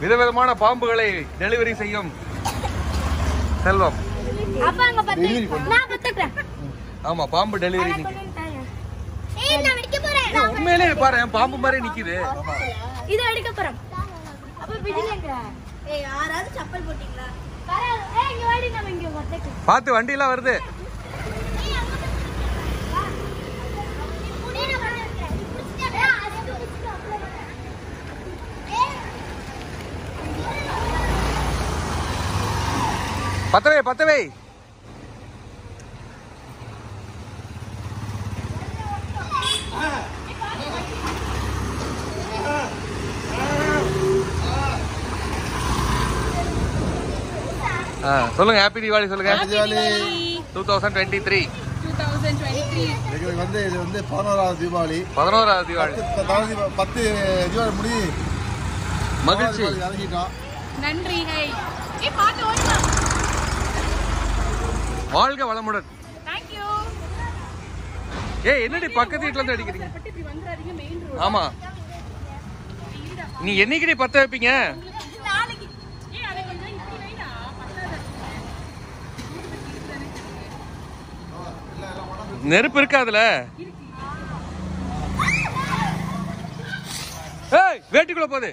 விதவிதமான பாம்புகளை டெலிவரி செய்யும் செல்வம். பத்து ஆமா பாம்பு டெலிவரி உண்மையிலே பாரு பாம்பு மாதிரி நிக்குது. இத போறேன் அப்ப பிஜிலங்க ஏய் யாராவது பத்தவே பத்தவே. ஆ, சொல்லுங்க ஹாப்பி தீபாவளி சொல்லுங்க. Deepavali two thousand twenty three எங்களுக்கு வந்து இது வந்து பதினோராவது தீபாவளி. பதினோராவது தீபாவளி. பத்து தீபாவளி முடிஞ்சு. மகிழ்ச்சி. நன்றி ஹை ஏய் பாத்து ஓடுமா வாழ்க வளமுடன். ஏய் என்னடி பக்கத்து வீட்டுல இருந்து அடிக்கிறீங்க? ஆமா. நீ என்னைக்குடி பத்த வைப்பீங்க? நெருப்பு இருக்காதுல ஏய் வேட்டிக்குள்ள போகுது